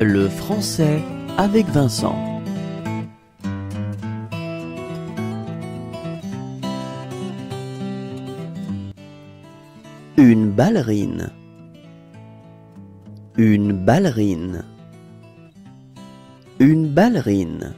Le français avec Vincent. Une ballerine. Une ballerine. Une ballerine.